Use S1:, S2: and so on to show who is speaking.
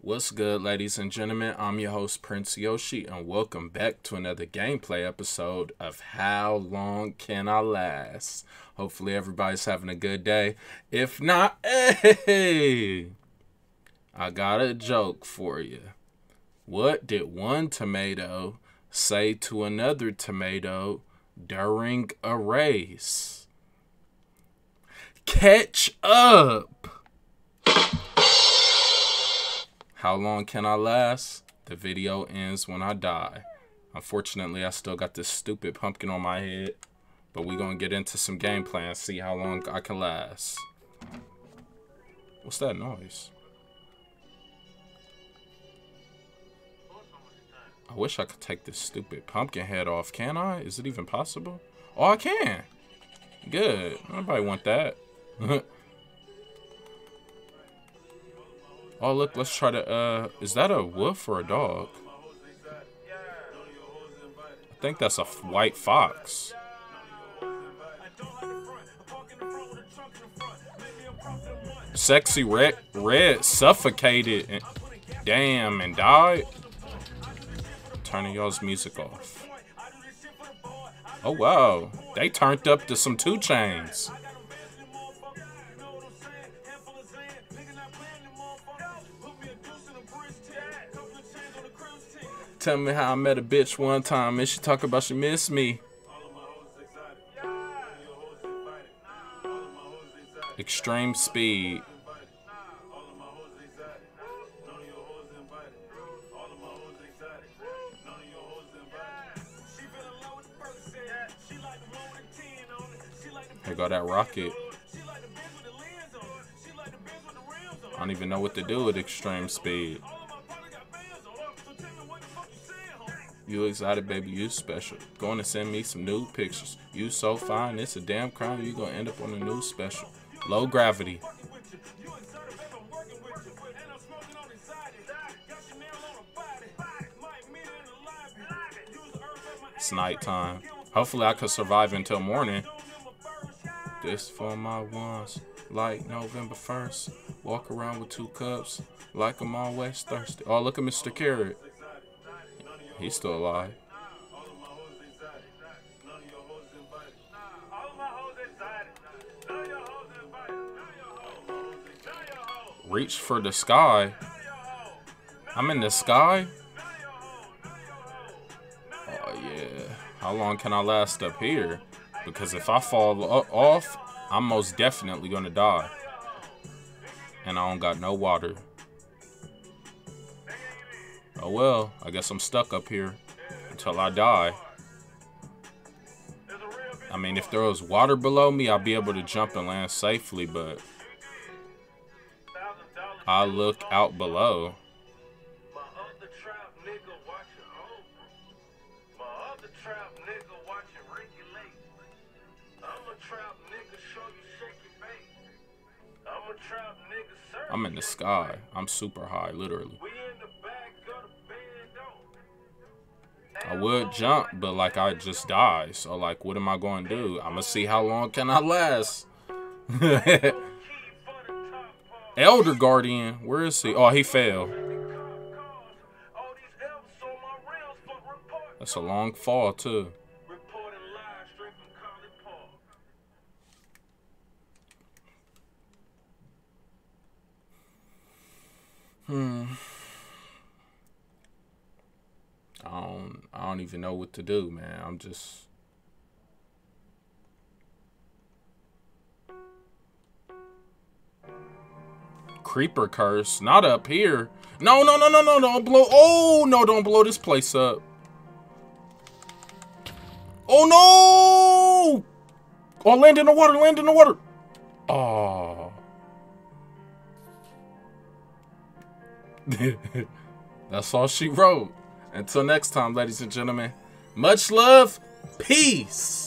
S1: What's good, ladies and gentlemen? I'm your host, Prince Yoshi, and welcome back to another gameplay episode of How Long Can I Last? Hopefully, everybody's having a good day. If not, hey, I got a joke for you. What did one tomato say to another tomato during a race? Catch up! How long can I last? The video ends when I die. Unfortunately, I still got this stupid pumpkin on my head. But we gonna get into some gameplay and see how long I can last. What's that noise? I wish I could take this stupid pumpkin head off. Can I? Is it even possible? Oh, I can. Good. Nobody want that. Oh, look, let's try to, uh, is that a wolf or a dog? I think that's a white fox. Sexy red, red suffocated and damn and died. Turning y'all's music off. Oh wow, they turned up to some 2 Chainz. Tell me how I met a bitch one time and she talk about she miss me. Extreme speed. Here that rocket. I don't even know what to do with extreme speed. You excited, baby, you special. Going to send me some nude pictures. You so fine, it's a damn crime you gonna end up on a new special. Low gravity. It's nighttime. Hopefully I could survive until morning. This for my ones, like November 1st. Walk around with two cups, like I'm always thirsty. Oh, look at Mr. Carrot. He's still alive. Reach for the sky. I'm in the sky? Oh, yeah. How long can I last up here? Because if I fall off, I'm most definitely going to die. And I don't got no water. Oh well, I guess I'm stuck up here until I die. I mean, if there was water below me, I'll be able to jump and land safely, but I look out below. I'm in the sky. I'm super high, literally. I would jump, but like I just die. So like, what am I going to do? I'm gonna see how long can I last. Elder Guardian, where is he? Oh, he fell. That's a long fall too. Hmm. I don't I don't even know what to do, man. I'm just Creeper curse, not up here. No, no, no, no, no, don't blow. Oh, no, don't blow this place up. Oh, no! Oh, land in the water, land in the water. Oh. That's all she wrote. Until next time, ladies and gentlemen, much love, peace.